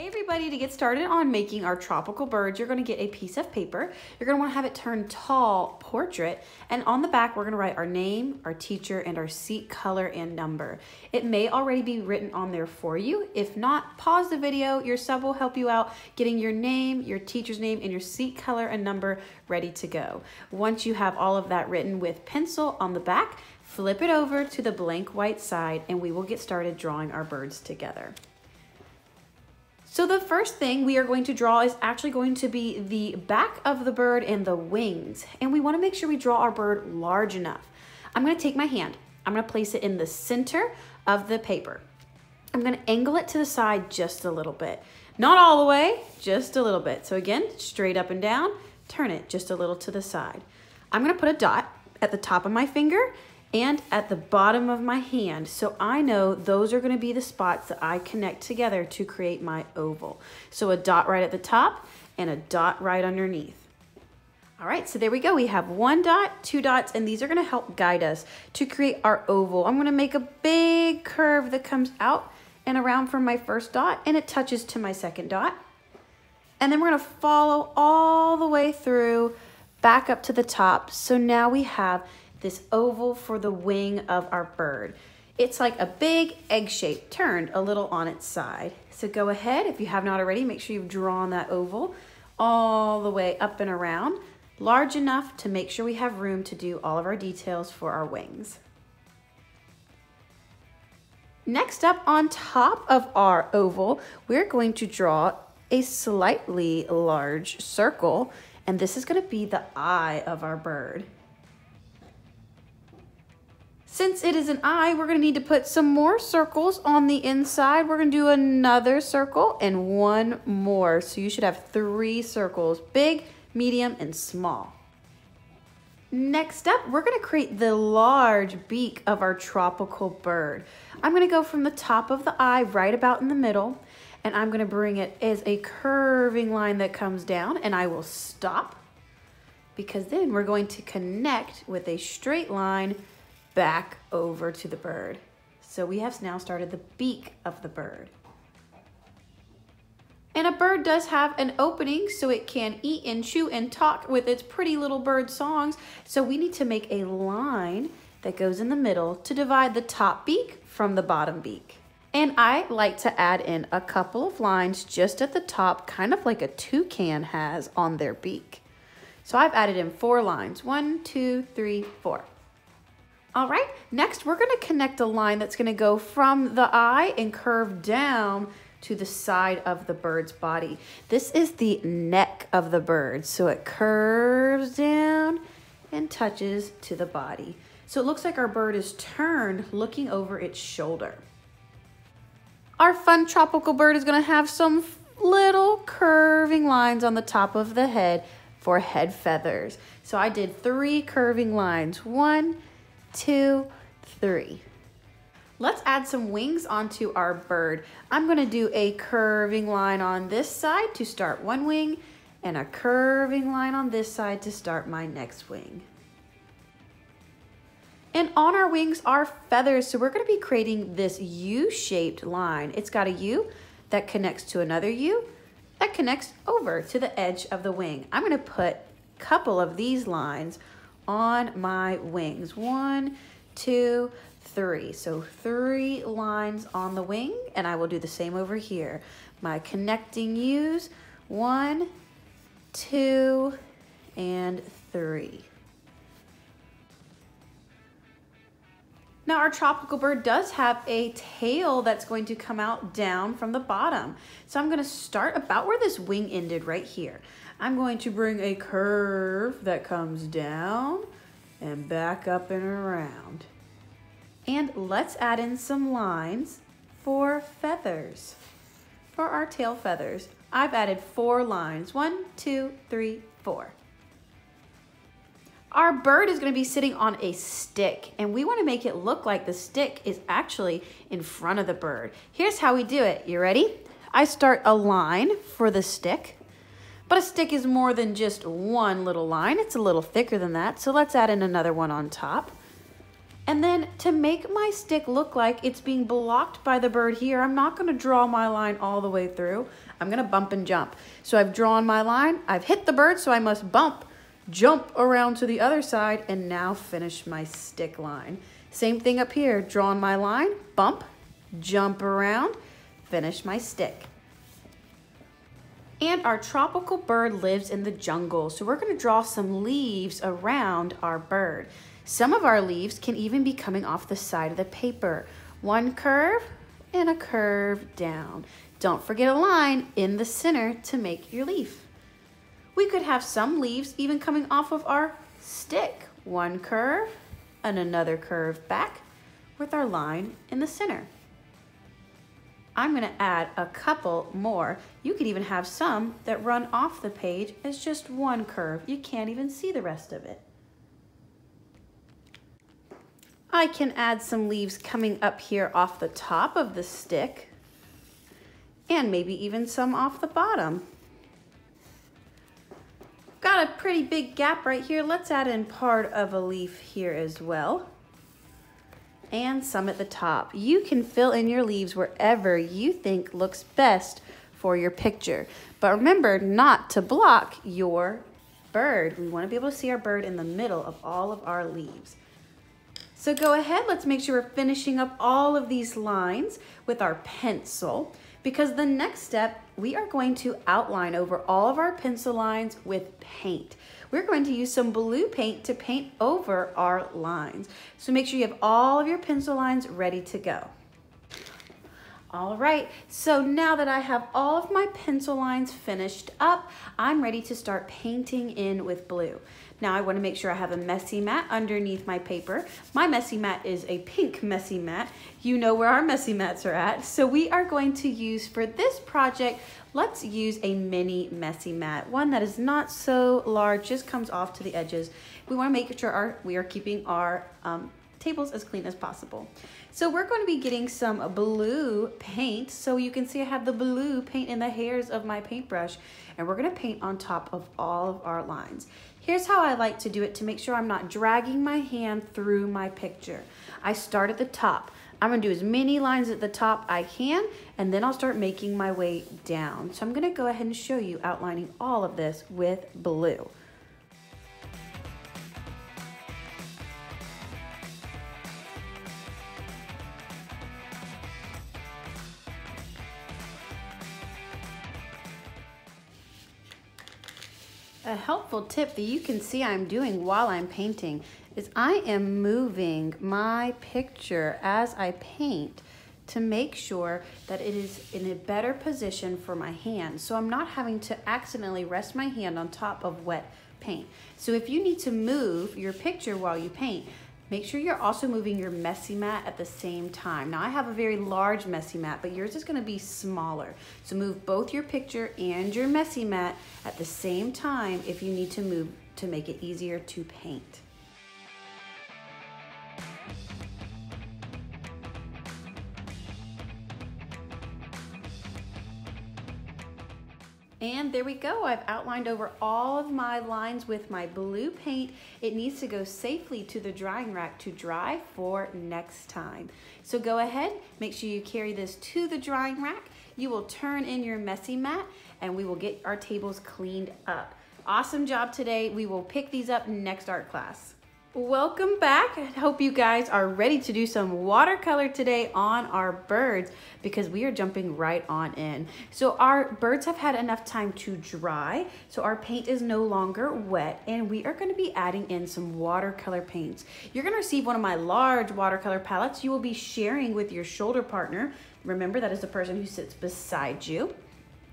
Hey everybody, to get started on making our tropical birds, you're gonna get a piece of paper. You're gonna wanna have it turned tall portrait. And on the back, we're gonna write our name, our teacher, and our seat color and number. It may already be written on there for you. If not, pause the video. Your sub will help you out getting your name, your teacher's name, and your seat color and number ready to go. Once you have all of that written with pencil on the back, flip it over to the blank white side and we will get started drawing our birds together. So the first thing we are going to draw is actually going to be the back of the bird and the wings. And we wanna make sure we draw our bird large enough. I'm gonna take my hand, I'm gonna place it in the center of the paper. I'm gonna angle it to the side just a little bit. Not all the way, just a little bit. So again, straight up and down, turn it just a little to the side. I'm gonna put a dot at the top of my finger and at the bottom of my hand. So I know those are gonna be the spots that I connect together to create my oval. So a dot right at the top and a dot right underneath. All right, so there we go. We have one dot, two dots, and these are gonna help guide us to create our oval. I'm gonna make a big curve that comes out and around from my first dot and it touches to my second dot. And then we're gonna follow all the way through back up to the top. So now we have this oval for the wing of our bird. It's like a big egg shape turned a little on its side. So go ahead, if you have not already, make sure you've drawn that oval all the way up and around, large enough to make sure we have room to do all of our details for our wings. Next up on top of our oval, we're going to draw a slightly large circle, and this is gonna be the eye of our bird. Since it is an eye, we're gonna need to put some more circles on the inside. We're gonna do another circle and one more. So you should have three circles, big, medium, and small. Next up, we're gonna create the large beak of our tropical bird. I'm gonna go from the top of the eye right about in the middle, and I'm gonna bring it as a curving line that comes down, and I will stop because then we're going to connect with a straight line back over to the bird. So we have now started the beak of the bird. And a bird does have an opening so it can eat and chew and talk with its pretty little bird songs. So we need to make a line that goes in the middle to divide the top beak from the bottom beak. And I like to add in a couple of lines just at the top, kind of like a toucan has on their beak. So I've added in four lines, one, two, three, four. All right, next we're gonna connect a line that's gonna go from the eye and curve down to the side of the bird's body. This is the neck of the bird. So it curves down and touches to the body. So it looks like our bird is turned looking over its shoulder. Our fun tropical bird is gonna have some little curving lines on the top of the head for head feathers. So I did three curving lines. One, two, three. Let's add some wings onto our bird. I'm gonna do a curving line on this side to start one wing and a curving line on this side to start my next wing. And on our wings are feathers, so we're gonna be creating this U-shaped line. It's got a U that connects to another U that connects over to the edge of the wing. I'm gonna put a couple of these lines on my wings. One, two, three. So three lines on the wing, and I will do the same over here. My connecting U's, one, two, and three. Now our tropical bird does have a tail that's going to come out down from the bottom. So I'm gonna start about where this wing ended right here. I'm going to bring a curve that comes down and back up and around. And let's add in some lines for feathers. For our tail feathers, I've added four lines. One, two, three, four. Our bird is gonna be sitting on a stick and we wanna make it look like the stick is actually in front of the bird. Here's how we do it. You ready? I start a line for the stick, but a stick is more than just one little line. It's a little thicker than that. So let's add in another one on top. And then to make my stick look like it's being blocked by the bird here, I'm not gonna draw my line all the way through. I'm gonna bump and jump. So I've drawn my line, I've hit the bird, so I must bump, jump around to the other side, and now finish my stick line. Same thing up here, drawn my line, bump, jump around, finish my stick. And our tropical bird lives in the jungle, so we're gonna draw some leaves around our bird. Some of our leaves can even be coming off the side of the paper. One curve and a curve down. Don't forget a line in the center to make your leaf. We could have some leaves even coming off of our stick. One curve and another curve back with our line in the center. I'm gonna add a couple more. You could even have some that run off the page as just one curve. You can't even see the rest of it. I can add some leaves coming up here off the top of the stick and maybe even some off the bottom. Got a pretty big gap right here. Let's add in part of a leaf here as well. And some at the top. You can fill in your leaves wherever you think looks best for your picture. But remember not to block your bird. We wanna be able to see our bird in the middle of all of our leaves. So go ahead, let's make sure we're finishing up all of these lines with our pencil because the next step, we are going to outline over all of our pencil lines with paint. We're going to use some blue paint to paint over our lines. So make sure you have all of your pencil lines ready to go. All right, so now that I have all of my pencil lines finished up, I'm ready to start painting in with blue. Now I wanna make sure I have a messy mat underneath my paper. My messy mat is a pink messy mat. You know where our messy mats are at. So we are going to use, for this project, let's use a mini messy mat. One that is not so large, just comes off to the edges. We wanna make sure our, we are keeping our um, tables as clean as possible. So we're going to be getting some blue paint. So you can see I have the blue paint in the hairs of my paintbrush and we're gonna paint on top of all of our lines. Here's how I like to do it to make sure I'm not dragging my hand through my picture. I start at the top. I'm gonna do as many lines at the top I can, and then I'll start making my way down. So I'm gonna go ahead and show you outlining all of this with blue. A helpful tip that you can see I'm doing while I'm painting is I am moving my picture as I paint to make sure that it is in a better position for my hand. So I'm not having to accidentally rest my hand on top of wet paint. So if you need to move your picture while you paint, Make sure you're also moving your messy mat at the same time. Now I have a very large messy mat, but yours is gonna be smaller. So move both your picture and your messy mat at the same time if you need to move to make it easier to paint. And there we go. I've outlined over all of my lines with my blue paint. It needs to go safely to the drying rack to dry for next time. So go ahead, make sure you carry this to the drying rack. You will turn in your messy mat and we will get our tables cleaned up. Awesome job today. We will pick these up next art class. Welcome back. I hope you guys are ready to do some watercolor today on our birds because we are jumping right on in. So our birds have had enough time to dry, so our paint is no longer wet and we are gonna be adding in some watercolor paints. You're gonna receive one of my large watercolor palettes you will be sharing with your shoulder partner. Remember that is the person who sits beside you.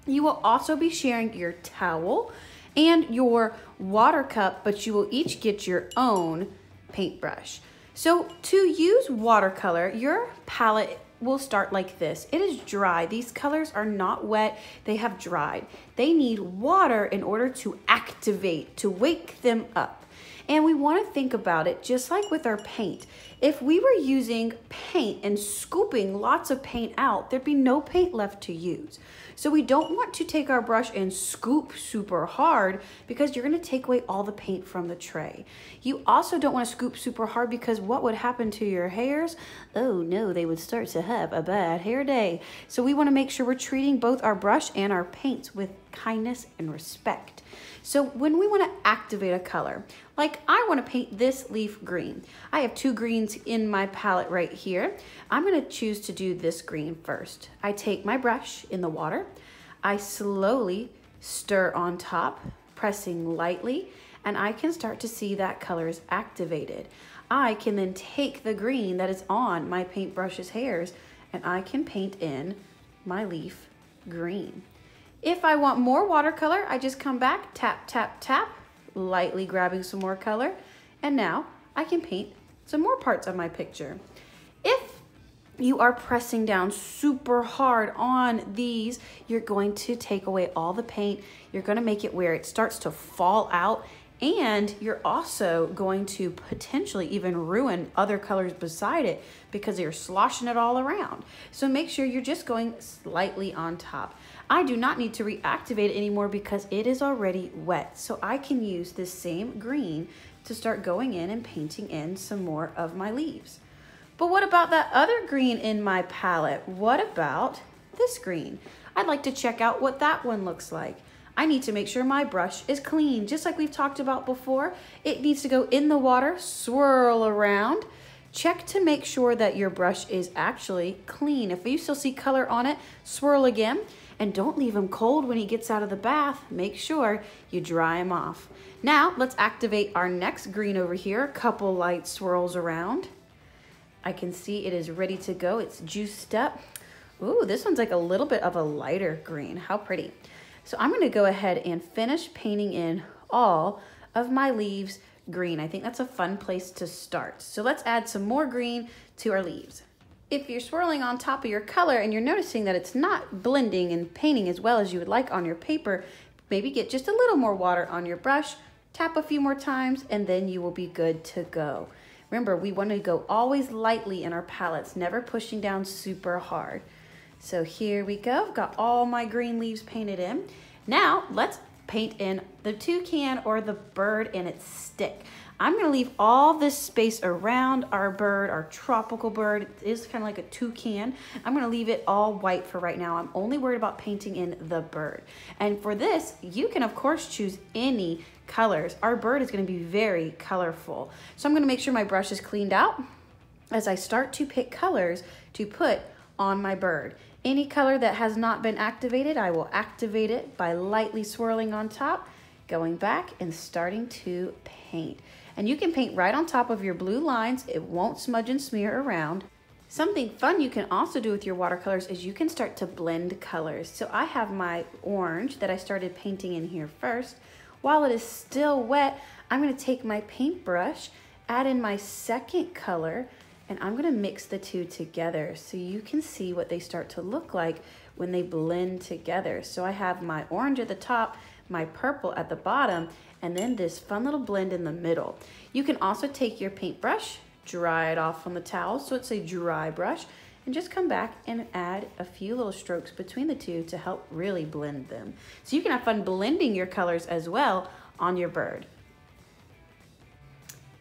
You will also be sharing your towel and your water cup, but you will each get your own paintbrush. So to use watercolor, your palette will start like this. It is dry. These colors are not wet. They have dried. They need water in order to activate, to wake them up. And we want to think about it just like with our paint. If we were using paint and scooping lots of paint out, there'd be no paint left to use. So we don't want to take our brush and scoop super hard because you're gonna take away all the paint from the tray. You also don't wanna scoop super hard because what would happen to your hairs? Oh no, they would start to have a bad hair day. So we wanna make sure we're treating both our brush and our paints with kindness and respect. So when we wanna activate a color, like I wanna paint this leaf green. I have two greens in my palette right here. I'm gonna choose to do this green first. I take my brush in the water, I slowly stir on top, pressing lightly, and I can start to see that color is activated. I can then take the green that is on my paintbrush's hairs and I can paint in my leaf green. If I want more watercolor, I just come back, tap, tap, tap, lightly grabbing some more color, and now I can paint some more parts of my picture. If you are pressing down super hard on these, you're going to take away all the paint. You're gonna make it where it starts to fall out and you're also going to potentially even ruin other colors beside it because you're sloshing it all around. So make sure you're just going slightly on top. I do not need to reactivate it anymore because it is already wet. So I can use this same green to start going in and painting in some more of my leaves. But what about that other green in my palette? What about this green? I'd like to check out what that one looks like. I need to make sure my brush is clean. Just like we've talked about before, it needs to go in the water, swirl around. Check to make sure that your brush is actually clean. If you still see color on it, swirl again. And don't leave him cold when he gets out of the bath. Make sure you dry him off. Now, let's activate our next green over here. A couple light swirls around. I can see it is ready to go. It's juiced up. Ooh, this one's like a little bit of a lighter green. How pretty. So I'm gonna go ahead and finish painting in all of my leaves green. I think that's a fun place to start. So let's add some more green to our leaves. If you're swirling on top of your color and you're noticing that it's not blending and painting as well as you would like on your paper, maybe get just a little more water on your brush, tap a few more times, and then you will be good to go. Remember, we want to go always lightly in our palettes, never pushing down super hard. So here we go. I've got all my green leaves painted in. Now let's paint in the toucan or the bird and its stick. I'm gonna leave all this space around our bird, our tropical bird. It is kind of like a toucan. I'm gonna leave it all white for right now. I'm only worried about painting in the bird. And for this, you can of course choose any colors. Our bird is gonna be very colorful. So I'm gonna make sure my brush is cleaned out as I start to pick colors to put on my bird. Any color that has not been activated, I will activate it by lightly swirling on top, going back and starting to paint. And you can paint right on top of your blue lines. It won't smudge and smear around. Something fun you can also do with your watercolors is you can start to blend colors. So I have my orange that I started painting in here first. While it is still wet, I'm gonna take my paintbrush, add in my second color, and I'm gonna mix the two together so you can see what they start to look like when they blend together. So I have my orange at the top, my purple at the bottom, and then this fun little blend in the middle. You can also take your paintbrush, dry it off on the towel, so it's a dry brush, and just come back and add a few little strokes between the two to help really blend them. So you can have fun blending your colors as well on your bird.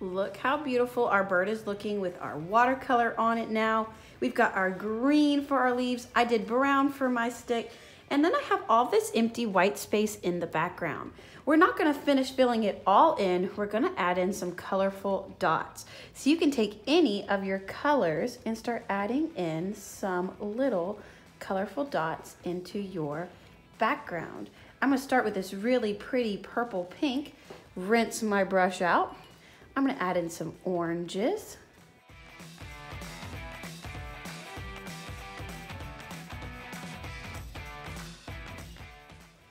Look how beautiful our bird is looking with our watercolor on it now. We've got our green for our leaves. I did brown for my stick. And then I have all this empty white space in the background. We're not gonna finish filling it all in. We're gonna add in some colorful dots. So you can take any of your colors and start adding in some little colorful dots into your background. I'm gonna start with this really pretty purple pink, rinse my brush out, I'm gonna add in some oranges.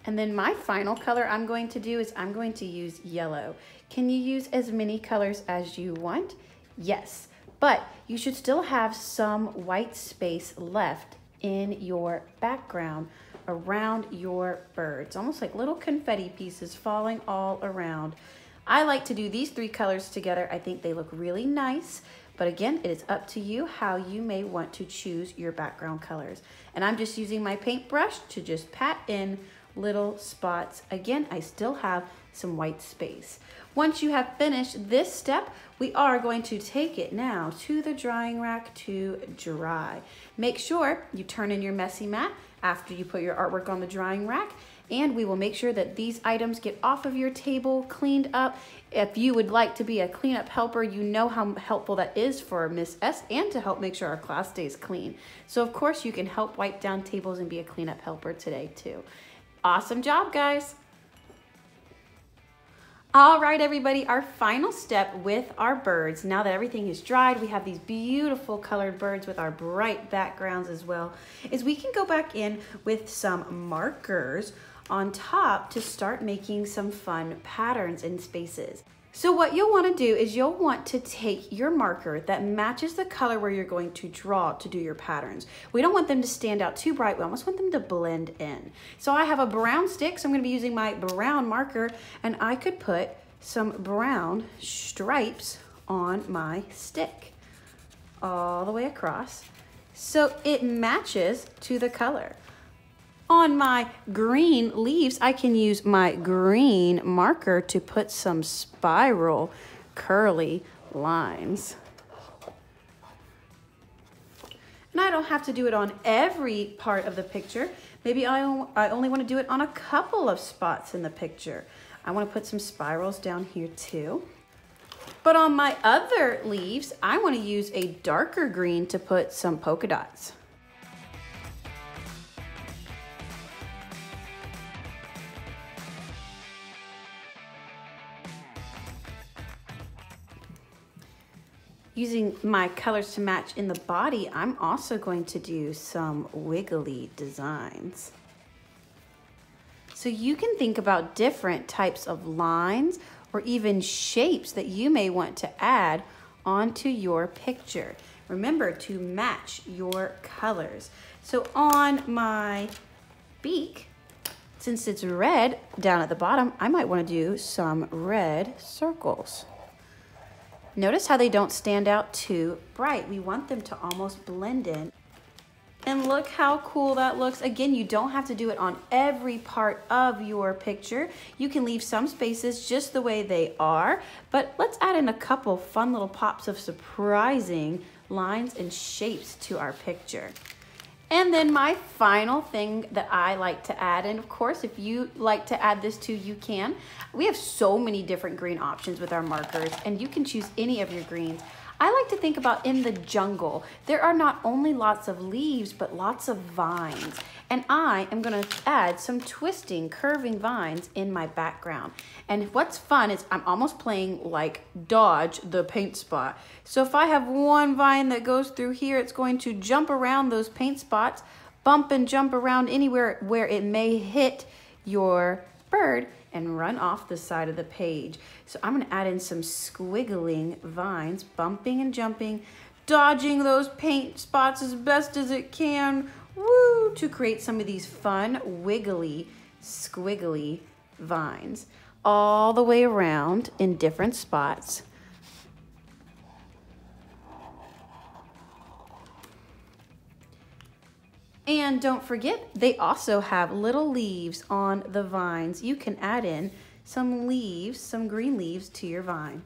And then my final color I'm going to do is I'm going to use yellow. Can you use as many colors as you want? Yes, but you should still have some white space left in your background around your birds, almost like little confetti pieces falling all around. I like to do these three colors together. I think they look really nice, But again, it is up to you how you may want to choose your background colors. And I'm just using my paintbrush to just pat in little spots. Again, I still have some white space. Once you have finished this step, we are going to take it now to the drying rack to dry. Make sure you turn in your messy mat after you put your artwork on the drying rack and we will make sure that these items get off of your table, cleaned up. If you would like to be a cleanup helper, you know how helpful that is for Miss S and to help make sure our class stays clean. So of course you can help wipe down tables and be a cleanup helper today too. Awesome job, guys. All right, everybody, our final step with our birds, now that everything is dried, we have these beautiful colored birds with our bright backgrounds as well, is we can go back in with some markers on top to start making some fun patterns in spaces. So what you'll want to do is you'll want to take your marker that matches the color where you're going to draw to do your patterns. We don't want them to stand out too bright. We almost want them to blend in. So I have a brown stick, so I'm going to be using my brown marker, and I could put some brown stripes on my stick all the way across so it matches to the color. On my green leaves, I can use my green marker to put some spiral curly lines. And I don't have to do it on every part of the picture. Maybe I, I only want to do it on a couple of spots in the picture. I want to put some spirals down here too. But on my other leaves, I want to use a darker green to put some polka dots. Using my colors to match in the body, I'm also going to do some wiggly designs. So you can think about different types of lines or even shapes that you may want to add onto your picture. Remember to match your colors. So on my beak, since it's red down at the bottom, I might want to do some red circles. Notice how they don't stand out too bright. We want them to almost blend in. And look how cool that looks. Again, you don't have to do it on every part of your picture. You can leave some spaces just the way they are, but let's add in a couple fun little pops of surprising lines and shapes to our picture. And then my final thing that I like to add, and of course, if you like to add this too, you can. We have so many different green options with our markers, and you can choose any of your greens. I like to think about in the jungle, there are not only lots of leaves, but lots of vines. And I am gonna add some twisting, curving vines in my background. And what's fun is I'm almost playing like dodge the paint spot. So if I have one vine that goes through here, it's going to jump around those paint spots, bump and jump around anywhere where it may hit your bird and run off the side of the page. So I'm gonna add in some squiggling vines, bumping and jumping, dodging those paint spots as best as it can, woo, to create some of these fun, wiggly, squiggly vines all the way around in different spots. And don't forget, they also have little leaves on the vines. You can add in some leaves, some green leaves to your vine.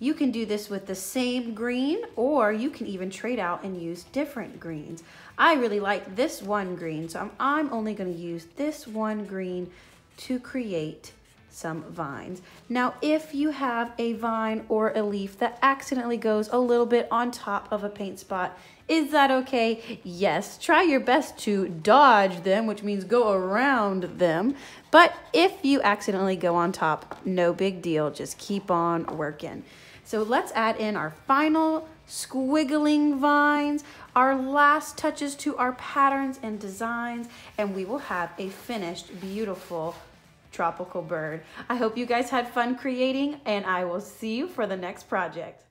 You can do this with the same green or you can even trade out and use different greens. I really like this one green, so I'm, I'm only gonna use this one green to create some vines. Now, if you have a vine or a leaf that accidentally goes a little bit on top of a paint spot, is that okay? Yes, try your best to dodge them, which means go around them. But if you accidentally go on top, no big deal, just keep on working. So let's add in our final squiggling vines, our last touches to our patterns and designs, and we will have a finished, beautiful tropical bird. I hope you guys had fun creating and I will see you for the next project.